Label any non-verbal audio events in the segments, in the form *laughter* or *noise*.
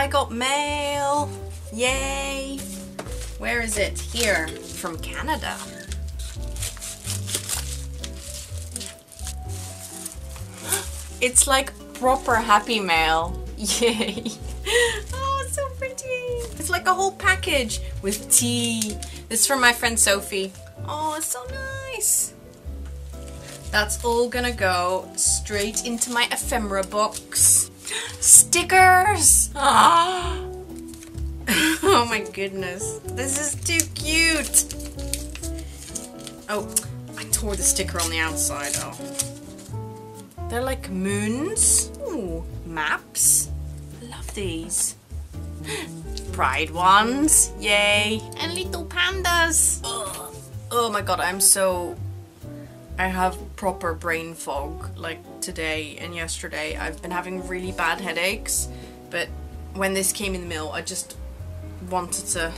I got mail. Yay. Where is it? Here, from Canada. *gasps* It's like proper happy mail. *laughs* Yay. Oh, it's so pretty. It's like a whole package with tea. This is from my friend Sophie. Oh, it's so nice. That's all gonna go straight into my ephemera box. Stickers! Ah. *laughs* oh my goodness. This is too cute. Oh, I tore the sticker on the outside. Oh. They're like moons. Ooh, maps. I love these. *gasps* Pride ones. Yay. And little pandas. Ugh. Oh my god, I'm so... I have proper brain fog like today and yesterday. I've been having really bad headaches, but when this came in the mail, I just wanted to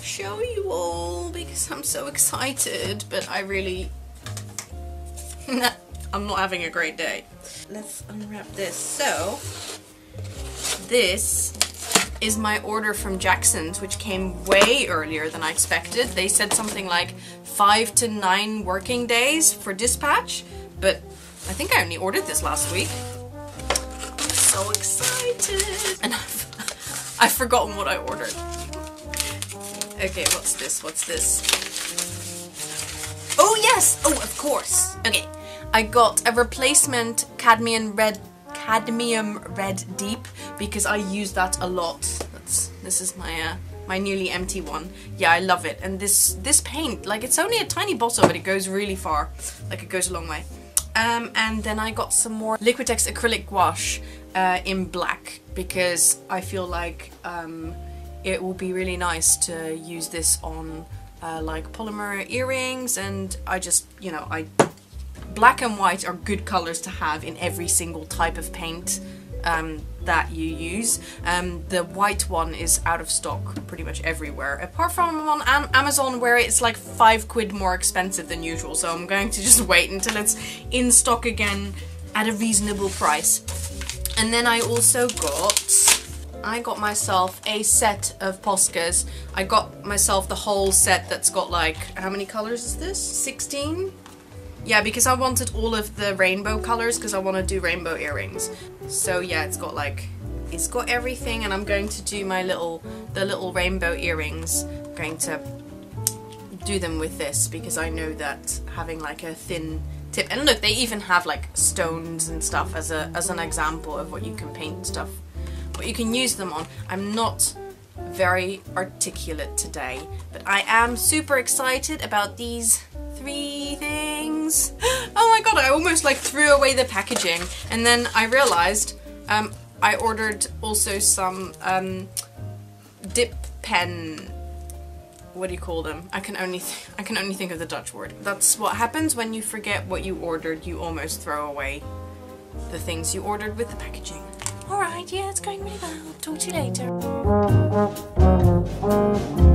show you all because I'm so excited, but I really... *laughs* I'm not having a great day. Let's unwrap this. So, this is my order from Jackson's, which came way earlier than I expected. They said something like five to nine working days for dispatch, but I think I only ordered this last week. I'm so excited! And I've, *laughs* I've forgotten what I ordered. Okay, what's this? What's this? Oh yes! Oh, of course! Okay, I got a replacement cadmium red cadmium red deep because I use that a lot. That's this is my uh, my nearly empty one. Yeah, I love it. And this this paint, like it's only a tiny bottle, but it goes really far. Like it goes a long way. Um, and then I got some more Liquitex acrylic gouache uh, in black because I feel like um, it will be really nice to use this on uh, like polymer earrings. And I just, you know, I black and white are good colors to have in every single type of paint um, that you use. Um, the white one is out of stock pretty much everywhere, apart from on Am Amazon where it's like five quid more expensive than usual. So I'm going to just *laughs* wait until it's in stock again at a reasonable price. And then I also got, I got myself a set of Poscas. I got myself the whole set that's got like, how many colors is this? 16? Yeah, because I wanted all of the rainbow colors because I want to do rainbow earrings. So yeah, it's got like, it's got everything and I'm going to do my little, the little rainbow earrings. I'm going to do them with this because I know that having like a thin tip, and look, they even have like stones and stuff as a as an example of what you can paint stuff, what you can use them on. I'm not very articulate today, but I am super excited about these three things. *gasps* Oh my god, I almost like threw away the packaging and then I realized um, I ordered also some um, dip pen what do you call them? I can only I can only think of the Dutch word. That's what happens when you forget what you ordered. You almost throw away the things you ordered with the packaging. Alright, yeah, it's going really well. Talk to you later.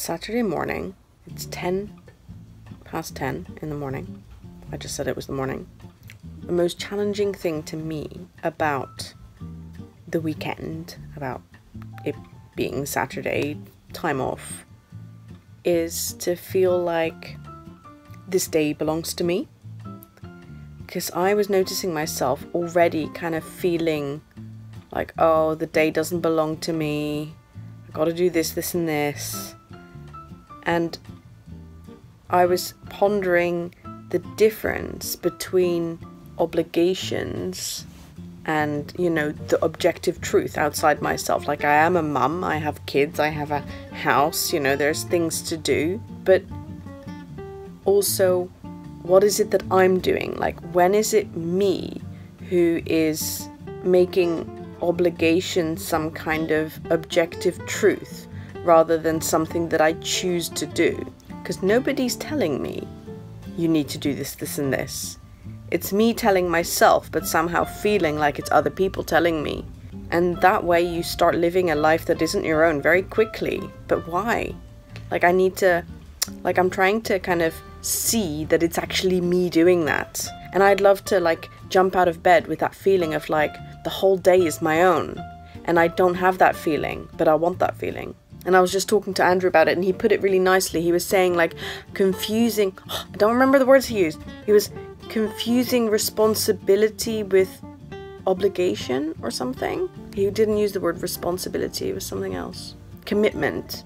Saturday morning. It's 10 past 10 in the morning. I just said it was the morning. The most challenging thing to me about the weekend, about it being Saturday, time off, is to feel like this day belongs to me. Because I was noticing myself already kind of feeling like, oh, the day doesn't belong to me. I gotta do this, this, and this. And I was pondering the difference between obligations and you know the objective truth outside myself. Like i am a mum i have kids i have a house you know there's things to do. But also what is it that i'm doing? Like when is it me who is making obligation some kind of objective truth rather than something that i choose to do because nobody's telling me you need to do this this and this it's me telling myself, but somehow feeling like it's other people telling me. And that way you start living a life that isn't your own very quickly. But why? Like, I need to, like, I'm trying to kind of see that it's actually me doing that. And I'd love to, like, jump out of bed with that feeling of, like, the whole day is my own. And I don't have that feeling, but I want that feeling. And I was just talking to Andrew about it, and he put it really nicely. He was saying, like, confusing. *gasps* I don't remember the words he used. He was confusing responsibility with obligation or something. He didn't use the word responsibility, it was something else. Commitment.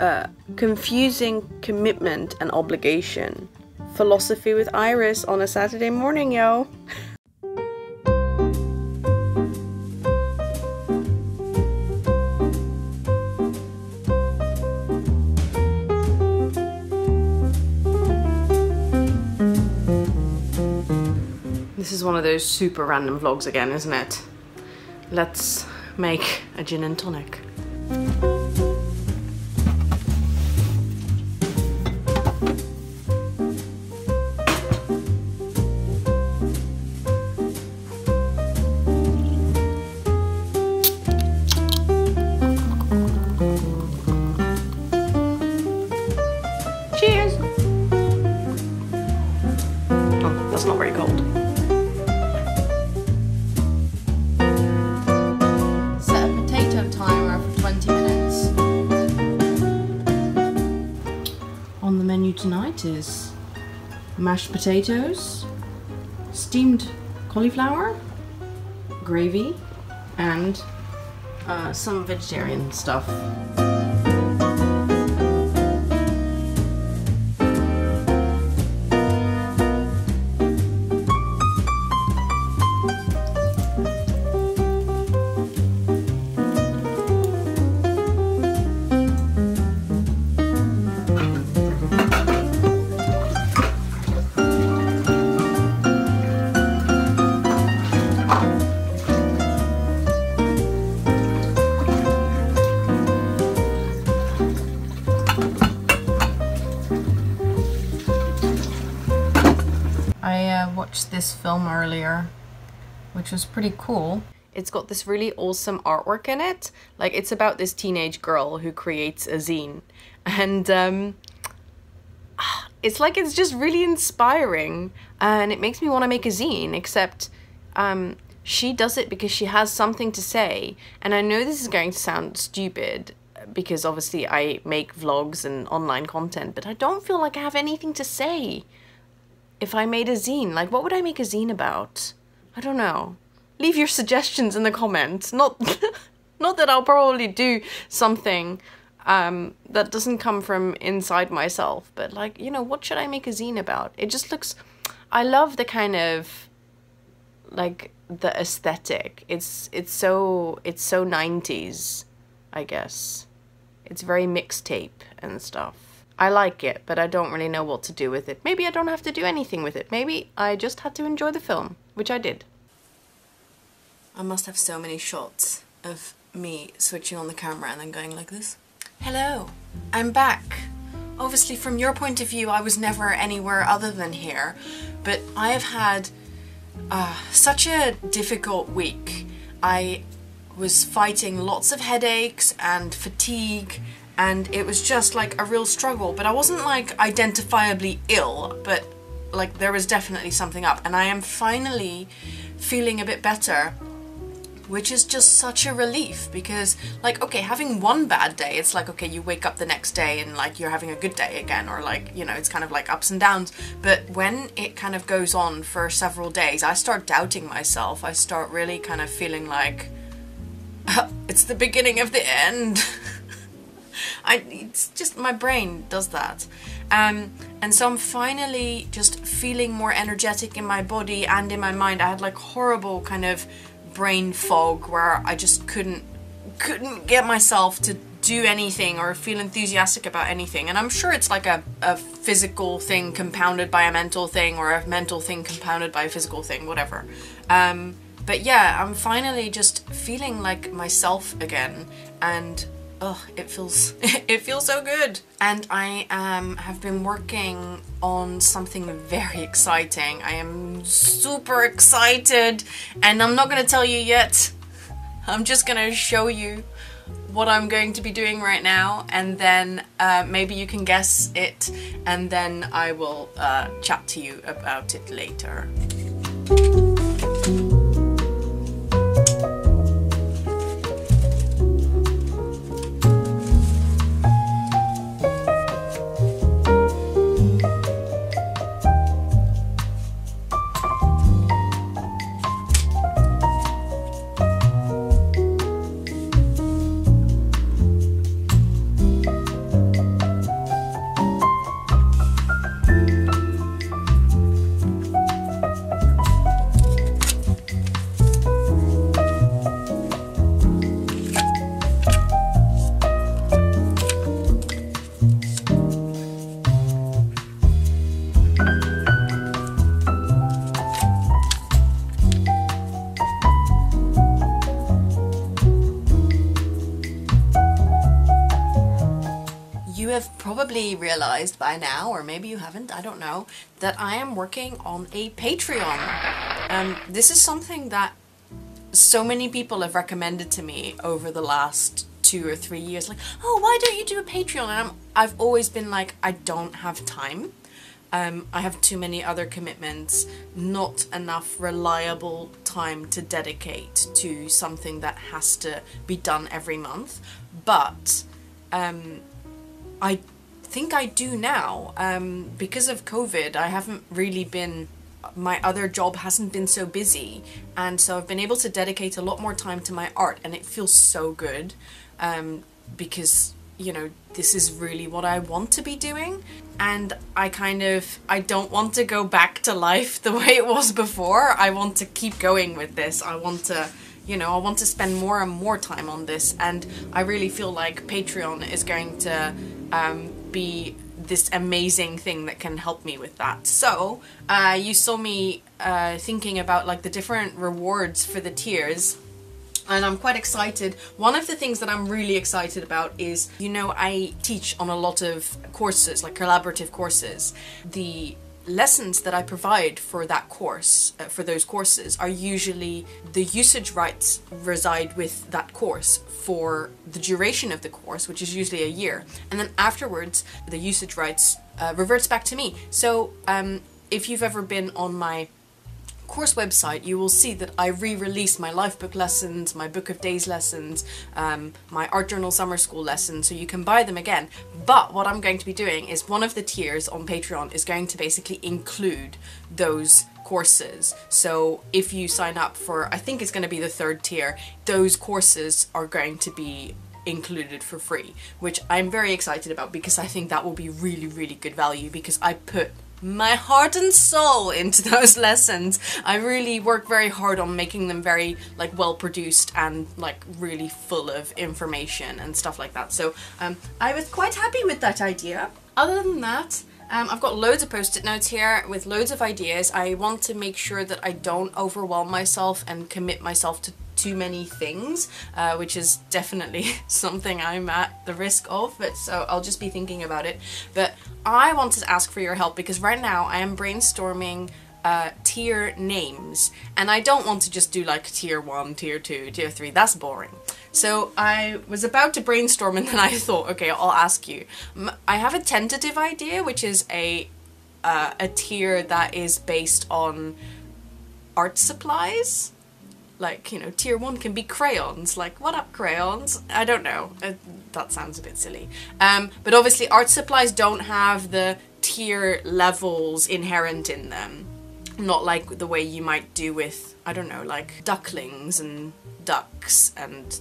Uh, confusing commitment and obligation. Philosophy with Iris on a Saturday morning, yo. *laughs* one of those super random vlogs again, isn't it? Let's make a gin and tonic. Mashed potatoes, steamed cauliflower, gravy, and uh, some vegetarian stuff. Watched this film earlier, which was pretty cool. It's got this really awesome artwork in it. Like, it's about this teenage girl who creates a zine. *laughs* And, um, *sighs* it's like it's just really inspiring. And it makes me want to make a zine, except, um, she does it because she has something to say. And I know this is going to sound stupid, because obviously I make vlogs and online content, but I don't feel like I have anything to say if I made a zine. Like, what would I make a zine about? I don't know. Leave your suggestions in the comments. Not, *laughs* not that I'll probably do something um, that doesn't come from inside myself, but like, you know, what should I make a zine about? It just looks. I love the kind of like the aesthetic. It's it's so it's so 90s, I guess. It's very mixtape and stuff. I like it, but I don't really know what to do with it. Maybe I don't have to do anything with it. Maybe I just had to enjoy the film, which I did. I must have so many shots of me switching on the camera and then going like this. Hello, I'm back. Obviously from your point of view I was never anywhere other than here, but I have had uh, such a difficult week. I was fighting lots of headaches and fatigue and it was just like a real struggle but i wasn't like identifiably ill but like there was definitely something up and i am finally feeling a bit better which is just such a relief because like okay having one bad day it's like okay you wake up the next day and like you're having a good day again or like you know it's kind of like ups and downs but when it kind of goes on for several days i start doubting myself i start really kind of feeling like *laughs* it's the beginning of the end *laughs* I, it's just my brain does that. Um, and so I'm finally just feeling more energetic in my body and in my mind. I had like horrible kind of brain fog where I just couldn't couldn't get myself to do anything or feel enthusiastic about anything. And I'm sure it's like a, a physical thing compounded by a mental thing or a mental thing compounded by a physical thing, whatever. Um, but yeah, I'm finally just feeling like myself again and oh, it feels *laughs* it feels so good. And I um, have been working on something very exciting. I am super excited, and I'm not gonna tell you yet. I'm just gonna show you what I'm going to be doing right now, and then uh, maybe you can guess it, and then I will uh, chat to you about it later. Probably realized by now, or maybe you haven't, I don't know, that I am working on a Patreon. Um, this is something that so many people have recommended to me over the last two or three years. Like, oh, why don't you do a Patreon? And I'm, I've always been like, I don't have time. Um, I have too many other commitments, not enough reliable time to dedicate to something that has to be done every month. But um, I think I do now. Um, because of COVID, I haven't really been my other job hasn't been so busy. And so I've been able to dedicate a lot more time to my art and it feels so good um, because you know this is really what I want to be doing. And I kind of I don't want to go back to life *laughs* the way it was before. I want to keep going with this. I want to you know I want to spend more and more time on this. And I really feel like Patreon is going to um, be this amazing thing that can help me with that. So, uh, you saw me uh, thinking about like the different rewards for the tiers and I'm quite excited. One of the things that I'm really excited about is, you know, I teach on a lot of courses, like collaborative courses. The lessons that I provide for that course, uh, for those courses, are usually the usage rights reside with that course for the duration of the course, which is usually a year. And then afterwards, the usage rights uh, reverts back to me. So um, if you've ever been on my course website, you will see that I re-release my life book lessons, my book of days lessons, um, my art journal summer school lessons, so you can buy them again. But what I'm going to be doing is one of the tiers on Patreon is going to basically include those courses. So if you sign up for, I think it's going to be the third tier, those courses are going to be included for free, which I'm very excited about because I think that will be really, really good value because I put my heart and soul *laughs* into those lessons. I really work very hard on making them very like well produced and like really full of information and stuff like that. So um, I was quite happy with that idea. Other than that, um, I've got loads of post-it notes here with loads of ideas. I want to make sure that I don't overwhelm myself and commit myself to too many things, uh, which is definitely *laughs* something I'm at the risk of, but so I'll just be thinking about it. But I want to ask for your help because right now I am brainstorming uh, tier names and I don't want to just do like tier 1, tier 2, tier 3, that's boring. So I was about to brainstorm and then I thought, okay, I'll ask you. I have a tentative idea which is a uh, a tier that is based on art supplies. Like, you know, tier 1 can be crayons. Like, what up crayons? I don't know. Uh, that sounds a bit silly. Um, but obviously art supplies don't have the tier levels inherent in them. Not like the way you might do with, I don't know, like ducklings and ducks and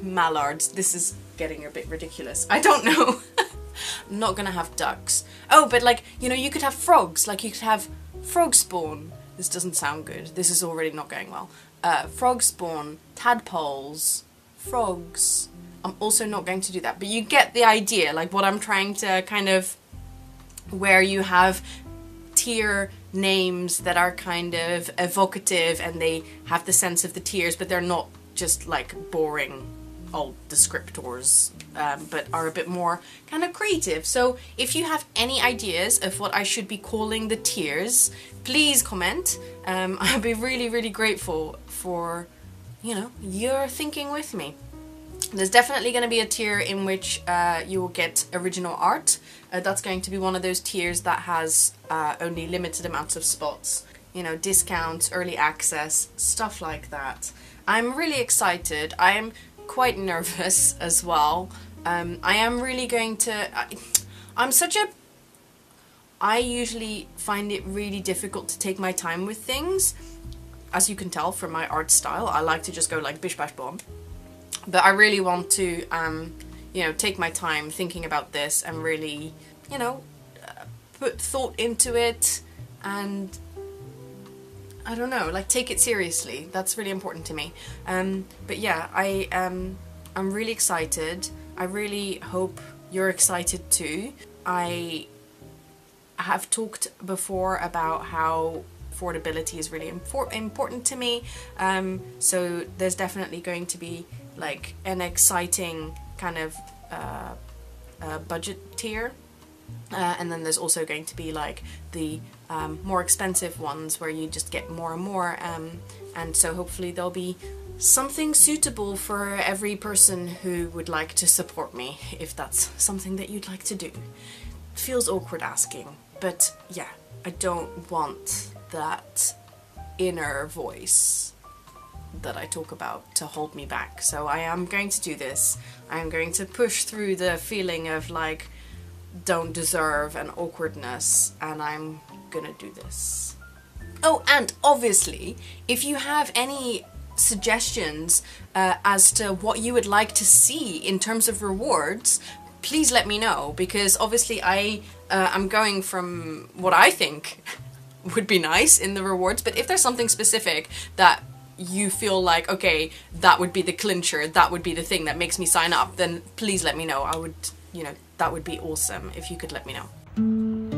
mallards. This is getting a bit ridiculous. I don't *laughs* know. Not gonna have ducks. Oh, but like, you know, you could have frogs. Like, you could have frog spawn. This doesn't sound good. This is already not going well. Uh, frog spawn, tadpoles, frogs. I'm also not going to do that, but you get the idea, like what I'm trying to kind of where you have tier names that are kind of evocative and they have the sense of the tiers, but they're not just like boring old descriptors, um, but are a bit more kind of creative. So if you have any ideas of what I should be calling the tiers, please comment. Um, *laughs* I'd be really, really grateful for, you know, your thinking with me. There's definitely going to be a tier in which uh, you will get original art. Uh, that's going to be one of those tiers that has uh, only limited amounts of spots. You know, discounts, early access, stuff like that. I'm really excited. I'm quite nervous *laughs* as well. Um, I am really going to... I, I'm such a... I usually find it really difficult to take my time with things. As you can tell from my art style, I like to just go like bish bash bomb. But I really want to, um, you know, take my time thinking about this and really, you know, uh, put thought into it and I don't know, like take it seriously. That's really important to me. Um, but yeah, I um, I'm really excited. I really hope you're excited too. I have talked before about how affordability is really important to me. Um, so there's definitely going to be like an exciting kind of uh, uh, budget tier. Uh, and then there's also going to be like the um, more expensive ones where you just get more and more. Um, and so hopefully there'll be something suitable for every person who would like to support me, if that's something that you'd like to do. feels awkward asking, but yeah, I don't want that inner voice that I talk about to hold me back. So I am going to do this. I am going to push through the feeling of like don't deserve and awkwardness and I'm gonna do this. Oh, and obviously, if you have any suggestions uh, as to what you would like to see in terms of rewards, please let me know because obviously I uh, am going from what I think *laughs* would be nice in the rewards, but if there's something specific that you feel like, okay, that would be the clincher, that would be the thing that makes me sign up, then please let me know. I would, you know, that would be awesome if you could let me know.